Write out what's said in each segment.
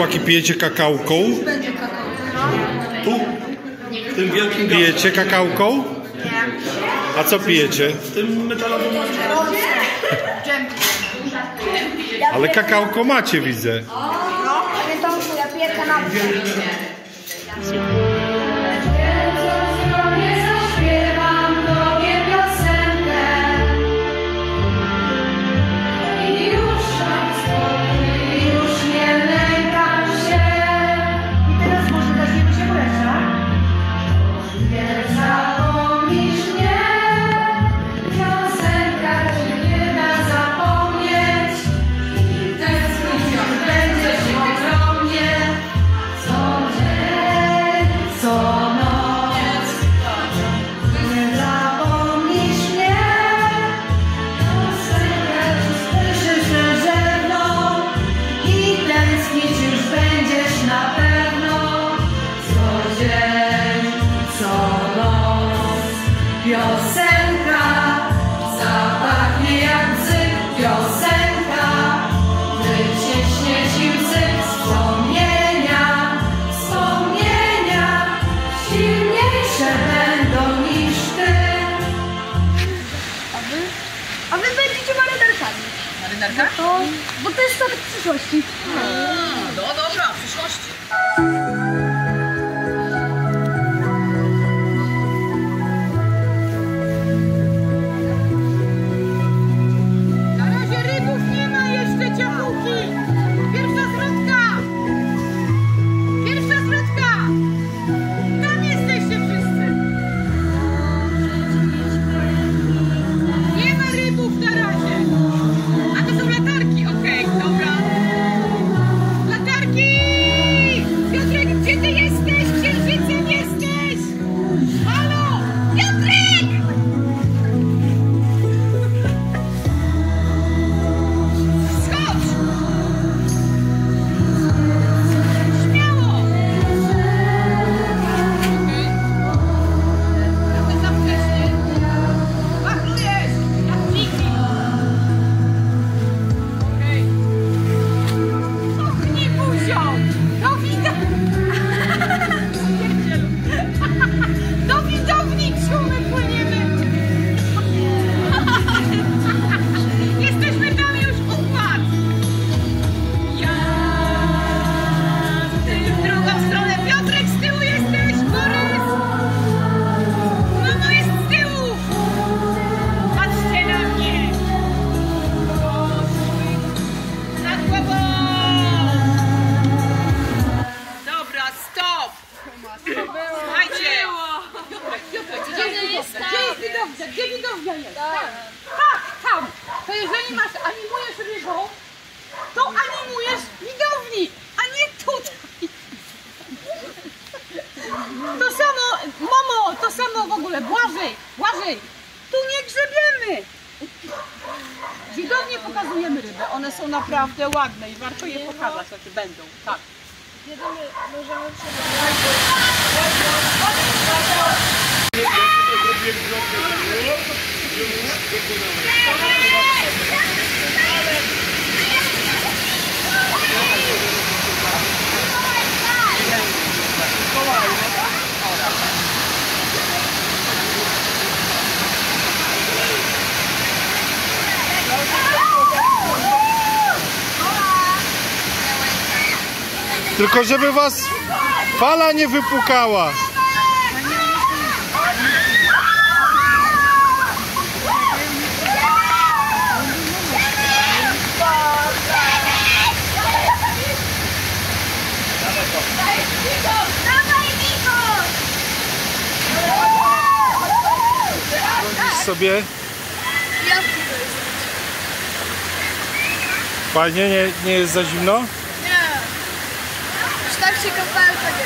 chłopaki pijecie kakałką? Tu? W tym wielkim Pijecie kakałką? A co pijecie? W tym metalowym Ale kakałko macie, widzę. No, ale to ja piję kanapkę. Błażej, Błażej! Tu nie grzebiemy! Widownie pokazujemy ryby. One są naprawdę ładne i warto je pokazać, jakie będą. Tak. Jedyny, możemy przebywać. Tylko żeby was fala nie wypukała. sobie? Fajnie, nie, nie jest za zimno? доставщиком памперов.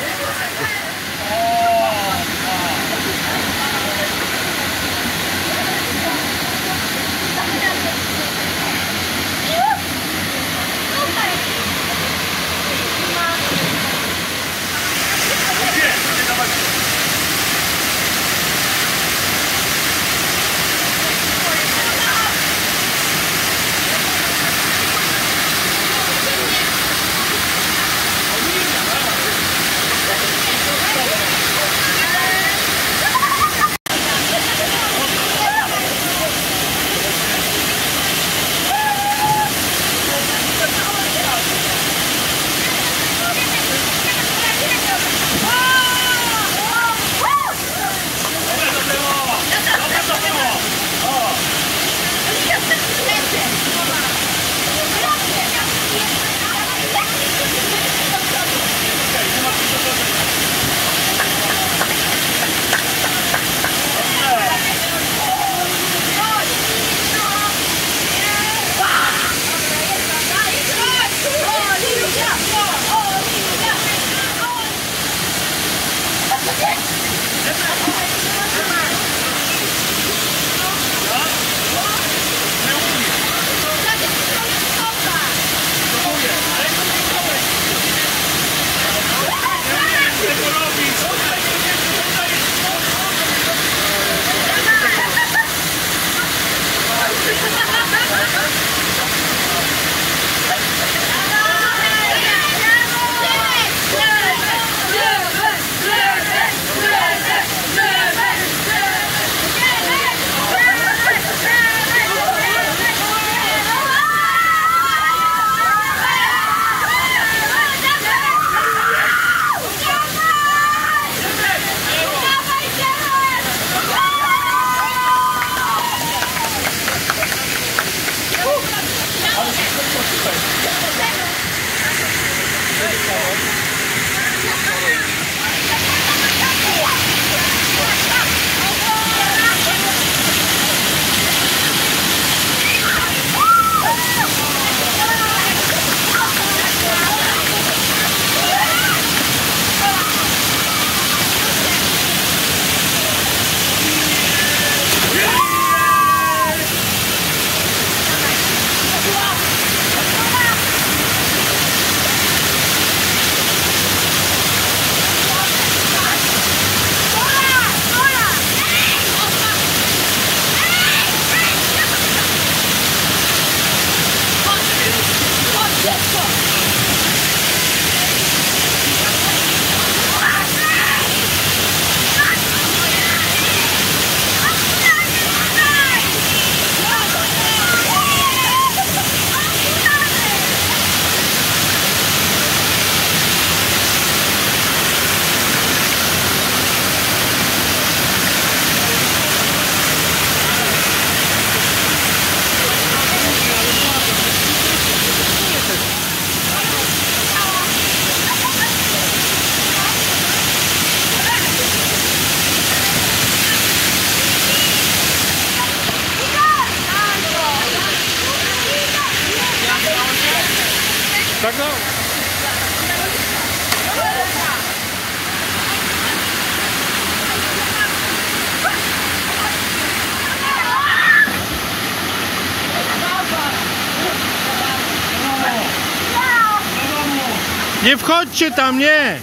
Nie wchodźcie tam, nie!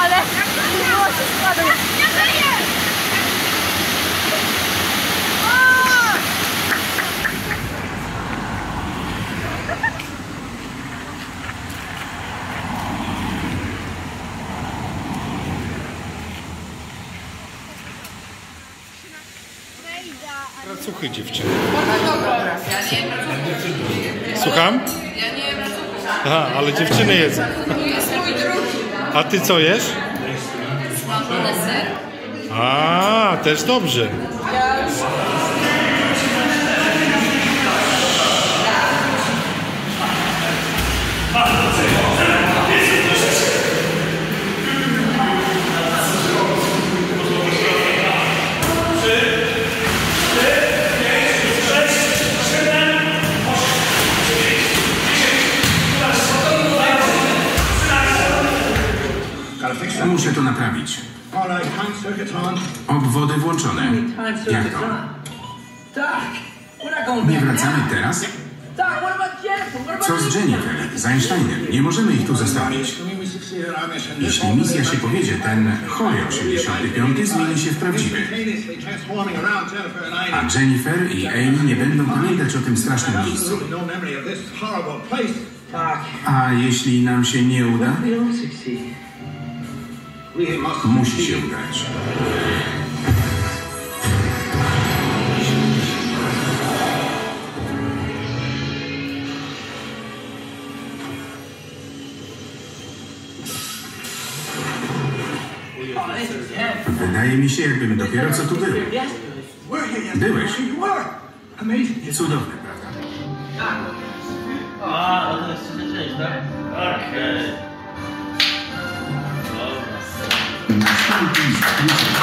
Ale nie było się składu. Nie żyję! Racuchy dziewczyny. Słucham? Ja nie wiem, Aha, ale dziewczyny jedzą. A ty co jesz? A, też dobrze. Muszę to naprawić. Obwody włączone. Jak to? Nie wracamy teraz? Co z Jennifer, z Einsteinem? Nie możemy ich tu zostawić. Jeśli misja się powiedzie, ten chory 85 zmieni się w prawdziwy. A Jennifer i Amy nie będą pamiętać o tym strasznym miejscu. A jeśli nam się nie uda? Musicie grać. Wydaje mi się, jakbym dopiero co tu był. Byłeś. Cudowne, prawda? A, to jest rzecz, tak? Cristo, Cristo.